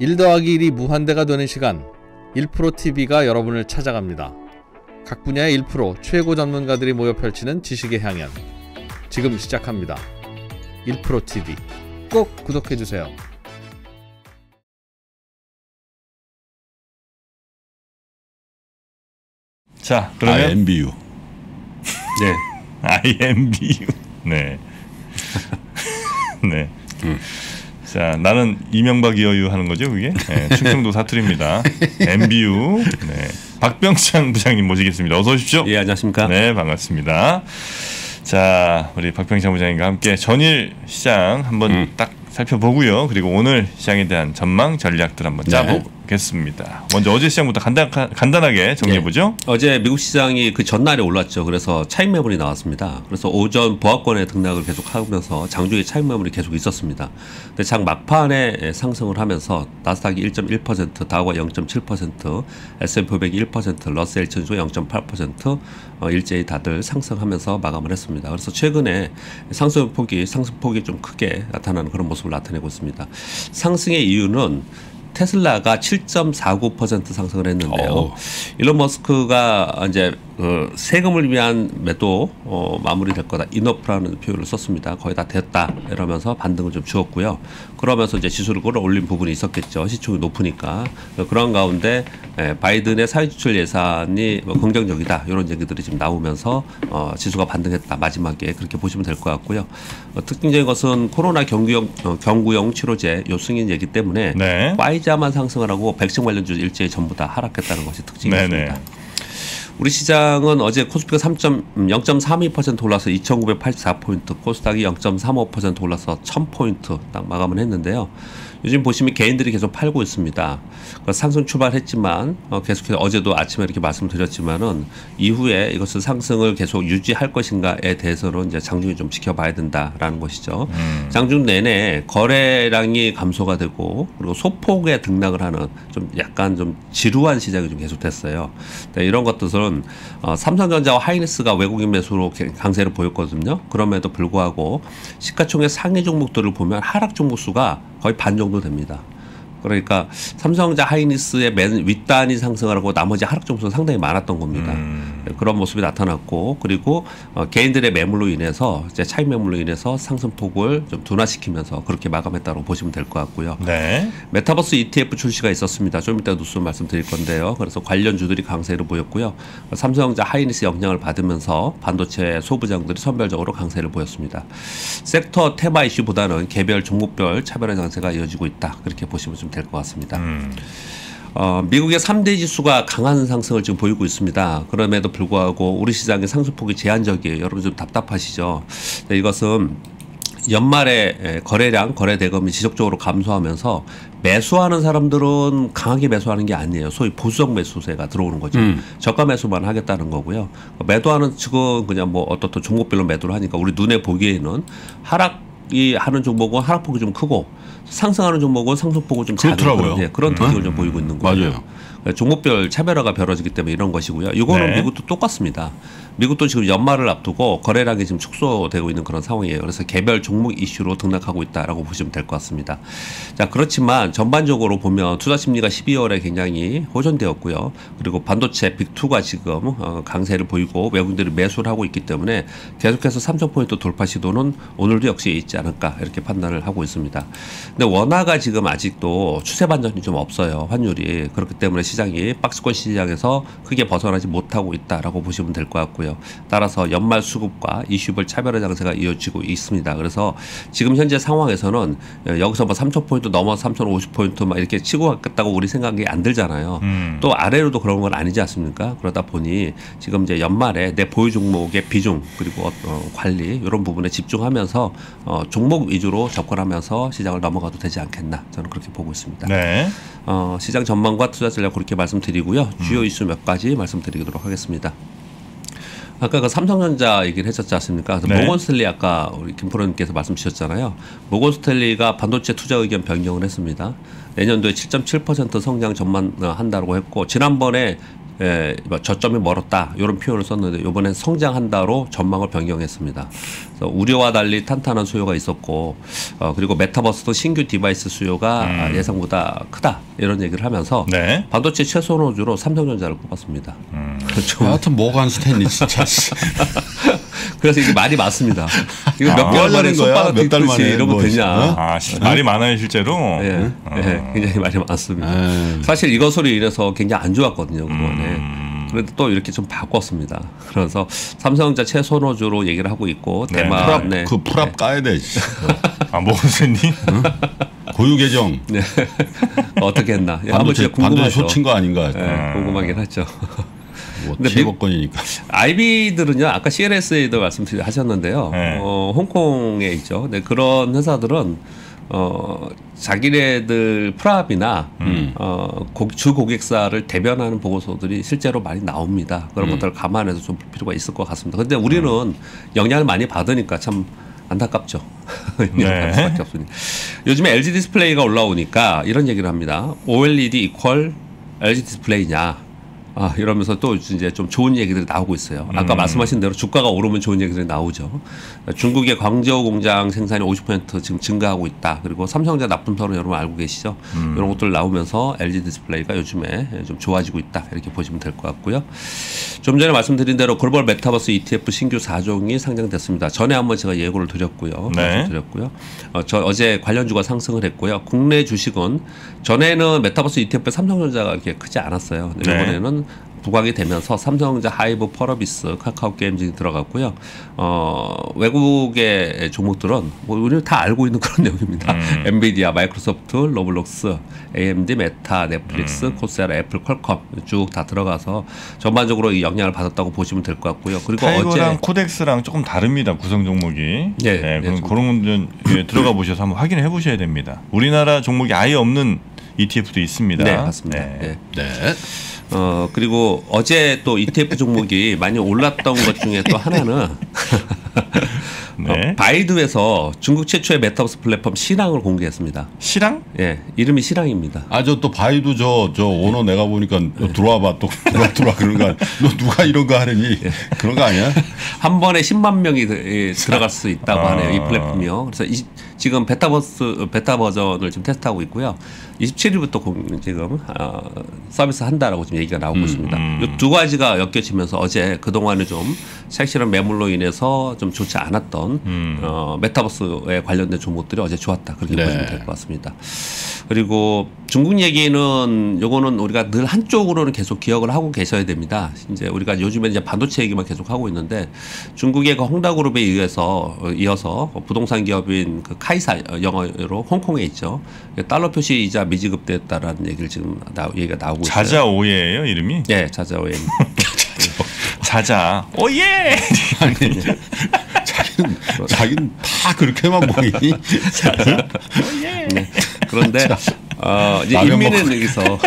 1 더하기 1이 무한대가 되는 시간 1프로TV가 여러분을 찾아갑니다. 각 분야의 1프로 최고 전문가들이 모여 펼치는 지식의 향연 지금 시작합니다. 1프로TV 꼭 구독해주세요. 자, 그러면 IMBU. 네. IMBU. 네. 네. 자, 나는 이명박이어유 하는 거죠, 그게? 네, 충청도 사투리입니다. MBU. 네. 박병창 부장님 모시겠습니다. 어서 오십시오. 예, 안녕하십니까? 네, 반갑습니다. 자, 우리 박병창 부장님과 함께 전일 시장 한번 음. 딱 살펴보고요. 그리고 오늘 시장에 대한 전망 전략들 한번 네. 짜보 겠습니다. 먼저 어제 시장부터 간단, 간단하게 정리해 보죠. 어제 미국 시장이 그 전날에 올랐죠. 그래서 차익 매물이 나왔습니다. 그래서 오전 보합권의 등락을 계속 하면서 장중에 차익 매물이 계속 있었습니다. 근데 장 막판에 상승을 하면서 나스닥이 1.1%, 다우가 0.7%, S&P 500이 1%, 러셀 2000주가 0.8% 어, 일제히 다들 상승하면서 마감을 했습니다. 그래서 최근에 상승 폭이 상승 폭이 좀 크게 나타나는 그런 모습을 나타내고 있습니다. 상승의 이유는 테슬라가 7.49% 상승을 했는데요. 어우. 일론 머스크가 이제 어, 세금을 위한 매도 어, 마무리될 거다. 인업라는 표현을 썼습니다. 거의 다 됐다. 이러면서 반등을 좀 주었고요. 그러면서 이제 지수를 끌어올린 부분이 있었겠죠. 시총이 높으니까. 그런 가운데 에, 바이든의 사회지출 예산이 뭐 긍정적이다. 이런 얘기들이 지금 나오면서 어, 지수가 반등했다. 마지막에 그렇게 보시면 될 것 같고요. 어, 특징적인 것은 코로나 경구용, 어, 경구용 치료제 요 승인 얘기 때문에 네. 화이 자만 상승을 하고 백신 관련주 일제히 전부 다 하락했다는 것이. 네네. 우리 시장은 어제 코스피가 3.0.32% 올라서 2,984포인트, 코스닥이 0.35% 올라서 1,000포인트 딱 마감을 했는데요. 요즘 보시면 개인들이 계속 팔고 있습니다. 그러니까 상승 출발했지만 어, 계속해서 어제도 아침에 이렇게 말씀드렸지만은 이후에 이것을 상승을 계속 유지할 것인가에 대해서는 이제 장중에 좀 지켜봐야 된다라는 것이죠. 장중 내내 거래량이 감소가 되고 그리고 소폭의 등락을 하는 좀 약간 좀 지루한 시장이 좀 계속됐어요. 네, 이런 것들은 어, 삼성전자와 하이닉스가 외국인 매수로 개- 강세를 보였거든요. 그럼에도 불구하고 시가총액 상위 종목들을 보면 하락 종목 수가 거의 반 정도 됩니다. 그러니까 삼성전자 하이닉스의 맨 윗단이 상승을 하고 나머지 하락 종목은 상당히 많았던 겁니다. 네, 그런 모습이 나타났고 그리고 어, 개인들의 매물로 인해서 이제 차익 매물로 인해서 상승폭을 좀 둔화시키면서 그렇게 마감했다고 보시면 될 것 같고요. 네. 메타버스 ETF 출시가 있었습니다. 좀 이따 뉴스 말씀드릴 건데요. 그래서 관련 주들이 강세를 보였고요. 삼성전자 하이닉스 영향을 받으면서 반도체 소부장들이 선별적으로 강세를 보였습니다. 섹터 테마 이슈보다는 개별 종목별 차별화 장세가 이어지고 있다. 그렇게 보시면 좀될 것 같습니다. 어, 미국의 3대 지수가 강한 상승을 지금 보이고 있습니다. 그럼에도 불구하고 우리 시장의 상승폭이 제한적이에요. 여러분 좀 답답하시죠? 네, 이것은 연말에 에, 거래량, 거래 대금이 지속적으로 감소하면서 매수하는 사람들은 강하게 매수하는 게 아니에요. 소위 보수적 매수세가 들어오는 거죠. 저가 매수만 하겠다는 거고요. 매도하는 측은 그냥 뭐 어떻든 종목별로 매도를 하니까 우리 눈에 보기에는 하락 이 하는 종목은 하락폭이 좀 크고 상승하는 종목은 상승폭이 좀 작은 그렇더라고요. 그런, 예, 그런 특징을 좀 보이고 있는 거예요. 맞아요. 종목별 차별화가 벌어지기 때문에 이런 것이고요. 이거는 네. 미국도 똑같습니다. 미국도 지금 연말을 앞두고 거래량이 지금 축소되고 있는 그런 상황이에요. 그래서 개별 종목 이슈로 등락하고 있다라고 보시면 될 것 같습니다. 자, 그렇지만 전반적으로 보면 투자 심리가 12월에 굉장히 호전되었고요. 그리고 반도체 빅2가 지금 어, 강세를 보이고 외국인들이 매수를 하고 있기 때문에 계속해서 3,000포인트 돌파 시도는 오늘도 역시 있지 않을까 이렇게 판단을 하고 있습니다. 근데 원화가 지금 아직도 추세 반전이 좀 없어요. 환율이. 그렇기 때문에 시 장이 박스권 시장에서 크게 벗어나지 못하고 있다라고 보시면 될 것 같고요. 따라서 연말 수급과 이슈별 차별화 장세가 이어지고 있습니다. 그래서 지금 현재 상황에서는 여기서 뭐 3,000포인트 넘어 3,050포인트 막 이렇게 치고 갔다고 우리 생각이 안 들잖아요. 음. 또 아래로도 그런 건 아니지 않습니까? 그러다 보니 지금 이제 연말에 내 보유 종목의 비중 그리고 어, 관리 이런 부분에 집중하면서 어, 종목 위주로 접근하면서 시장을 넘어가도 되지 않겠나 저는 그렇게 보고 있습니다. 네. 어, 시장 전망과 투자 전략 그렇게 말씀드리고요. 주요 이슈 몇 가지 말씀드리도록 하겠습니다. 아까 그 삼성전자 얘기를 했었지 않습니까? 그래서 네. 모건 스탠리 아까 우리 김프로님께서 말씀 주셨잖아요. 모건 스탠리가 반도체 투자 의견 변경을 했습니다. 내년도에 7.7% 성장 전망한다고 했고 지난번에 예, 뭐 저점이 멀었다 이런 표현을 썼는데 이번엔 성장한다로 전망을 변경했습니다. 그래서 우려와 달리 탄탄한 수요가 있었고 어, 그리고 메타버스도 신규 device 수요가 음. 예상보다 크다 이런 얘기를 하면서 네. 반도체 최선호주로 삼성전자를 꼽았습니다. 음. 좀 여하튼 모건 스탠리 진짜. 그래서 이게 말이 많습니다. 이거 아, 몇뭐 개월 만에? 손바닥 몇달 만에 뭐 되냐? 어? 아, 시- 말이 많아요 실제로. 예, 어. 예, 굉장히 말이 많습니다. 에이. 사실 이것으로 인해서 굉장히 안 좋았거든요 그동안에. 음. 그래도 또 이렇게 좀 바꿨습니다. 그래서 삼성전자 최선호주로 얘기를 하고 있고 네. 풀압 대만의 그 풀압 까야 돼. 씨. 아 모선생님. 고유 계정. 네. 어떻게 했나? 예, 반도체 진짜 반도체 궁금하죠. 쇼친 거 아닌가? 예, 궁금하긴 하죠. 뭐 근데 피해건이니까 IB들은요, 아까 CLSA도 말씀하셨는데요. 네. 어, 홍콩에 있죠. 네, 그런 회사들은 어, 자기네들 prop이나 어, 고, 주 고객사를 대변하는 보고서들이 실제로 많이 나옵니다. 그런 것들을 감안해서 좀 볼 필요가 있을 것 같습니다. 근데 우리는 영향을 많이 받으니까 참 안타깝죠. 수밖에 없으니. 요즘에 LG 디스플레이가 올라오니까 이런 얘기를 합니다. OLED equal LG 디스플레이냐. 아, 이러면서 또 이제 좀 좋은 얘기들이 나오고 있어요. 아까 말씀하신 대로 주가가 오르면 좋은 얘기들이 나오죠. 중국의 광저우 공장 생산이 50% 지금 증가하고 있다. 그리고 삼성전자 납품설은 여러분 알고 계시죠? 이런 것들 나오면서 LG 디스플레이가 요즘에 좀 좋아지고 있다. 이렇게 보시면 될 것 같고요. 좀 전에 말씀드린 대로 글로벌 메타버스 ETF 신규 4종이 상장됐습니다. 전에 한번 제가 예고를 드렸고요. 네. 말씀드렸고요. 어, 저 어제 관련주가 상승을 했고요. 국내 주식은 전에는 메타버스 ETF에 삼성전자가 이렇게 크지 않았어요. 네. 이번에는 부각이 되면서 삼성전자 하이브 펄어비스 카카오 게임즈이 들어갔고요. 어, 외국의 종목들은 뭐 우리는 다 알고 있는 그런 내용입니다. 음. 엔비디아, 마이크로소프트, 로블록스, AMD, 메타, 넷플릭스, 음. 코세라, 애플, 퀄컴 쭉 다 들어가서 전반적으로 이 영향을 받았다고 보시면 될 것 같고요. 그리고 타이거랑 어제 코덱스랑 조금 다릅니다 구성 종목이. 예, 네, 예, 그런 좀- 그런 분들 예, 들어가 보셔서 한번 확인해 보셔야 됩니다. 우리나라 종목이 아예 없는 ETF도 있습니다. 네, 맞습니다. 네. 예. 네. 어 그리고 어제 또 ETF 종목이 많이 올랐던 것 중에 또 하나는 네. 어, 바이두에서 중국 최초의 메타버스 플랫폼 시랑을 공개했습니다. 시랑? 예, 이름이 시랑입니다. 아 저 또 바이두 저 저 오너 내가 보니까 너 들어와봐 또 들어와 들어와 그런 거. 너 누가 이런 거 하느니 그런 거 아니야? 한 번에 10만 명이 들- 예, 들어갈 수 있다고 아. 하네요. 이 플랫폼이요. 그래서 이, 지금 베타 버스 베타 버전을 지금 테스트하고 있고요. 27일부터 공, 지금 어, 서비스 한다라고 지금 얘기가 나오고 있습니다. 음. 이두 가지가 엮여지면서 어제 그 동안에 좀 색실한 매물로 인해서 좀 좋지 않았던 음. 어, 메타버스에 관련된 종목들이 어제 좋았다 그렇게 네. 보시면 될 것 같습니다. 그리고 중국 얘기는 요거는 우리가 늘 한쪽으로는 계속 기억을 하고 계셔야 됩니다. 이제 우리가 요즘에 이제 반도체 얘기만 계속 하고 있는데 중국의 그 홍다그룹에 의해서 어, 이어서 부동산 기업인 그 카이사 어, 영어로 홍콩에 있죠. 달러 표시 이자 미지급됐다라는 얘기를 지금 나, 얘기가 나오고 있어요. 자자 오예예요 이름이? 예, 자자오엔. 자자 오예. 자기는 자기는 다 그렇게만 보이니? 네. 그런데 어, 이제 라면 인민은행에서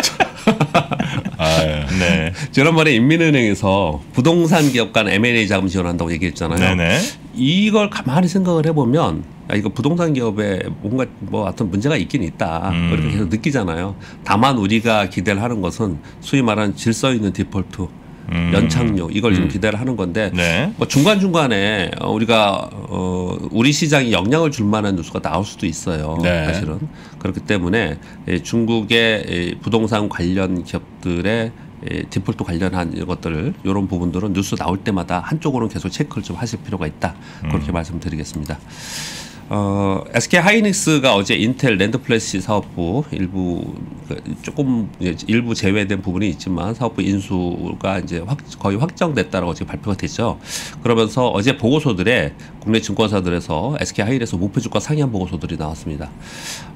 아, 예. 네. 지난번에 인민은행에서 부동산 기업 간 M&A 자금 지원한다고 얘기했잖아요. 네네. 이걸 가만히 생각을 해보면 아, 이거 부동산 기업에 뭔가 뭐 어떤 문제가 있긴 있다 음. 이렇게 계속 느끼잖아요. 다만 우리가 기대를 하는 것은 소위 말하는 질서 있는 디폴트, 음. 연착륙 이걸 지금 기대를 하는 건데 네. 뭐 중간 중간에 우리가 어 우리 시장이 영향을 줄 만한 뉴스가 나올 수도 있어요. 네. 사실은 그렇기 때문에 예, 중국의 예, 부동산 관련 기업들의 예, 디폴트 관련한 이것들을 이런 부분들은 뉴스 나올 때마다 한쪽으로는 계속 체크를 좀 하실 필요가 있다 그렇게 말씀드리겠습니다. 어, SK 하이닉스가 어제 인텔 낸드 플래시 사업부 일부 그 조금 일부 제외된 부분이 있지만 사업부 인수가 이제 확, 거의 확정됐다라고 지금 발표가 됐죠. 그러면서 어제 보고서들에 국내 증권사들에서 SK 하이닉스 목표 주가 상향 보고서들이 나왔습니다.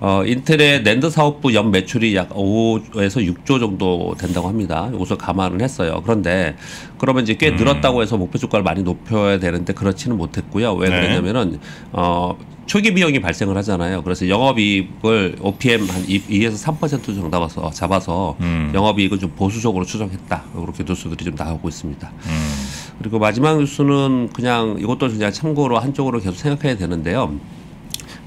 어, 인텔의 랜드 사업부 연 매출이 약 5에서 6조 정도 된다고 합니다. 이것을 감안을 했어요. 그런데 그러면 이제 꽤 늘었다고 해서 목표 주가를 많이 높여야 되는데 그렇지는 못했고요. 왜 네. 그러냐면은 어 초기 비용이 발생을 하잖아요. 그래서 영업이익을 OPM 한 2, 2에서 3% 정도 잡아서 잡아서 음. 영업이익을 좀 보수적으로 추정했다. 이렇게 뉴스들이 좀 나오고 있습니다. 음. 그리고 마지막 뉴스는 그냥 이것도 그냥 참고로 한쪽으로 계속 생각해야 되는데요.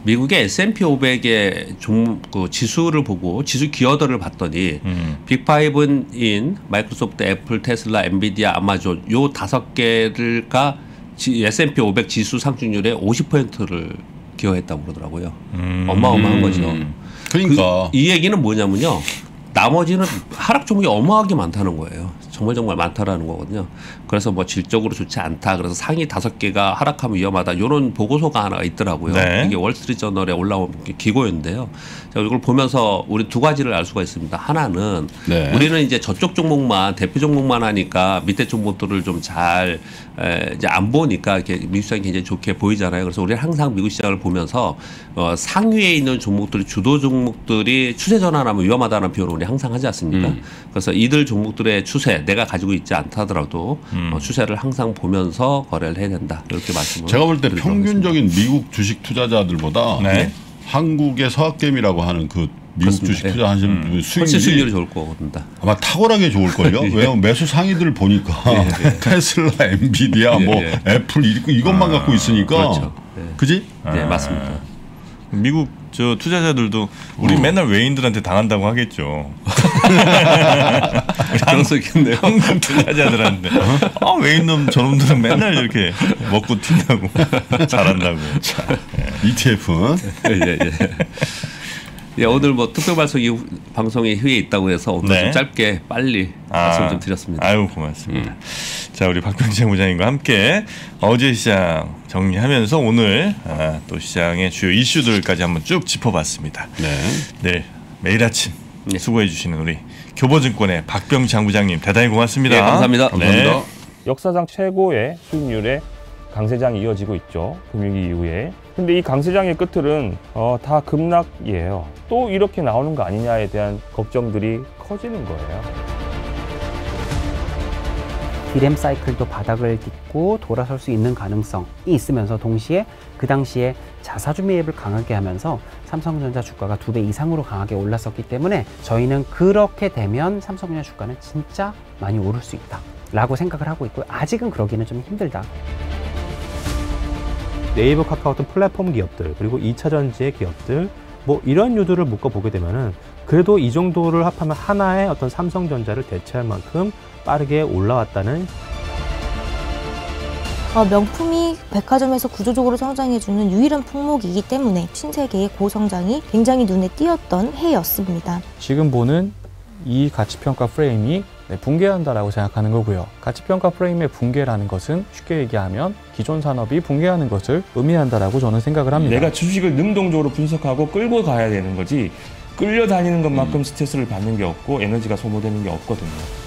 미국의 S&P 500의 종, 그 지수를 보고 지수 기여도를 봤더니 음. 빅5인 마이크로소프트, 애플, 테슬라, 엔비디아, 아마존 요 다섯 개를가 지- S&P 500 지수 상승률의 50%를 기여했다고 그러더라고요. 음. 어마어마한 거죠. 그러니까 그- 이 얘기는 뭐냐면요. 나머지는 하락 종목이 어마하게 많다는 거예요. 정말 정말 많다라는 거거든요. 그래서 뭐 질적으로 좋지 않다. 그래서 상위 다섯 개가 하락하면 위험하다. 이런 보고서가 하나가 있더라고요. 네. 이게 월스트리트저널에 올라온 기고였는데요. 제가 이걸 보면서 우리 두 가지를 알 수가 있습니다. 하나는 네. 우리는 이제 저쪽 종목만 대표 종목만 하니까 밑에 종목들을 좀 잘 이제 안 보니까 이렇게 미국 시장이 굉장히 좋게 보이잖아요. 그래서 우리는 항상 미국 시장을 보면서 어, 상위에 있는 종목들이 주도 종목들이 추세 전환하면 위험하다는 표현을 우리 항상 하지 않습니까? 음. 그래서 이들 종목들의 추세 내가 가지고 있지 않다더라도 음. 어, 추세를 항상 보면서 거래를 해야 된다. 이렇게 말씀을 제가 볼때 드리도록 하겠습니다. 평균적인 미국 주식 투자자들보다 네. 한국의 서학개미라고 하는 그 미국 그렇습니다. 주식 네. 투자하시는 분 훨씬 수익률이 수익률이 좋을 거겁니다. 아마 탁월하게 좋을걸요? 왜냐면 매수 상위들을 보니까 테슬라, 엔비디아, 뭐 예, 애플 이- 이것만 갖고 있으니까 그렇죠. 네. 그지? 네, 맞습니다. 미국 저 투자자들도 우리 맨날 외인들한테 당한다고 하겠죠. 그럴 수 있겠네요. 한국 투자자들한테 아 외인놈 저놈들은 맨날 이렇게 먹고 튄다고 잘한다고. ETF는 예, 예. 예, 오늘 뭐 특별 방송 이후 방송에 후에 있다고 해서 오늘 네. 좀 짧게 빨리 말씀 좀 드렸습니다. 아유 고맙습니다. 자 우리 박병창 부장님과 함께 어제 시장 정리하면서 오늘 아, 또 시장의 주요 이슈들까지 한번 쭉 짚어봤습니다. 네. 네 매일 아침 네. 수고해 주시는 우리 교보증권의 박병창 부장님 대단히 고맙습니다. 예, 감사합니다. 감사합니다. 역사상 최고의 수익률의 강세장이 이어지고 있죠. 금융위 이후에. 근데 이 강세장의 끝들은 어, 다 급락이에요. 또 이렇게 나오는 거 아니냐에 대한 걱정들이 커지는 거예요. 디램 사이클도 바닥을 딛고 돌아설 수 있는 가능성이 있으면서 동시에 그 당시에 자사주 매입을 강하게 하면서 삼성전자 주가가 두 배 이상으로 강하게 올랐었기 때문에 저희는 그렇게 되면 삼성전자 주가는 진짜 많이 오를 수 있다. 라고 생각을 하고 있고요. 아직은 그러기는 좀 힘들다. 네이버 카카오톡 플랫폼 기업들 그리고 2차 전지의 기업들 뭐 이런 유두를 묶어 보게 되면은 그래도 이 정도를 합하면 하나의 어떤 삼성전자를 대체할 만큼 빠르게 올라왔다는 어, 명품이 백화점에서 구조적으로 성장해주는 유일한 품목이기 때문에 신세계의 고성장이 굉장히 눈에 띄었던 해였습니다. 지금 보는 이 가치평가 프레임이 네, 붕괴한다라고 생각하는 거고요. 가치평가 프레임의 붕괴라는 것은 쉽게 얘기하면 기존 산업이 붕괴하는 것을 의미한다라고 저는 생각을 합니다. 내가 주식을 능동적으로 분석하고 끌고 가야 되는 거지 끌려다니는 것만큼 스트레스를 받는 게 없고 에너지가 소모되는 게 없거든요.